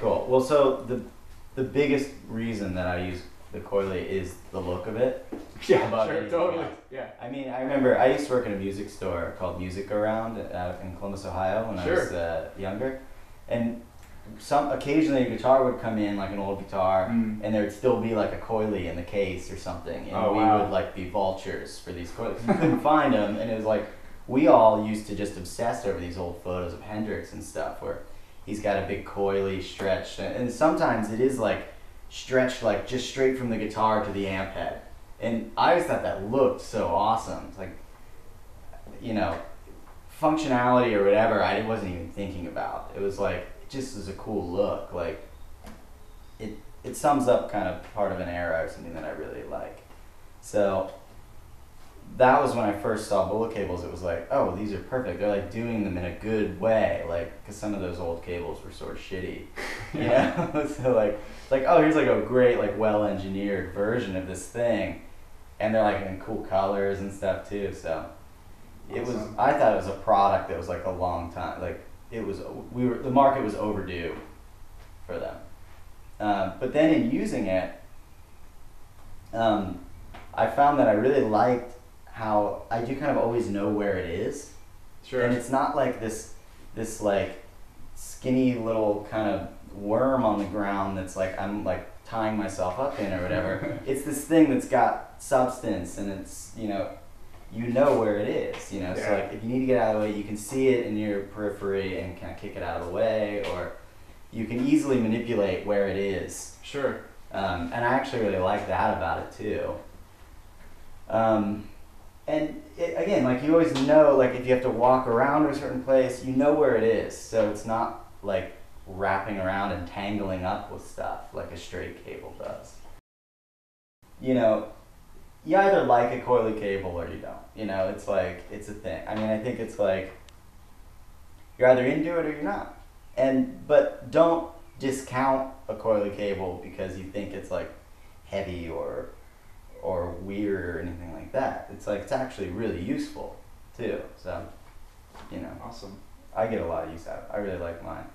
cool. Well, so the the biggest reason that I use the coily is the look of it. Yeah, About sure, totally. else. Yeah. I mean, I remember I used to work in a music store called Music Around out in Columbus, Ohio, when I was uh, younger, and some occasionally a guitar would come in, like an old guitar, Mm. and there would still be like a coily in the case or something, and Oh, we wow. would like be vultures for these coilies. You couldn't find them, and it was like we all used to just obsess over these old photos of Hendrix and stuff, where he's got a big coily stretched, and, and sometimes it is like stretched like just straight from the guitar to the amp head, and I always thought that looked so awesome. It's like, you know, functionality or whatever, I wasn't even thinking about. It was like it just was a cool look, like it it sums up kind of part of an era or something that I really like. So that was when I first saw bullet cables. It was like, oh, these are perfect. They're like doing them in a good way, like because some of those old cables were sort of shitty, you know. so like, like oh, here's like a great, like well engineered version of this thing, and they're like in cool colors and stuff too. So it was. I thought it was a product that was like a long time. Like it was. We were the market was overdue for them. Um, but then in using it, um, I found that I really liked how I do kind of always know where it is, Sure. and it's not like this this like skinny little kind of worm on the ground that's like I'm like tying myself up in or whatever. it's this thing that's got substance and it's you know you know where it is you know so like if you need to get out of the way you can see it in your periphery and kind of kick it out of the way or you can easily manipulate where it is Sure. um, and I actually really like that about it too. Um, and it, again, like you always know, like if you have to walk around a certain place, you know where it is. So it's not like wrapping around and tangling up with stuff like a straight cable does. You know, you either like a coily cable or you don't. You know, it's like it's a thing. I mean, I think it's like you're either into it or you're not. And but don't discount a coily cable because you think it's like heavy or or weird or anything like that. It's like it's actually really useful too. So, you know, Awesome. I get a lot of use out of it. I really like mine.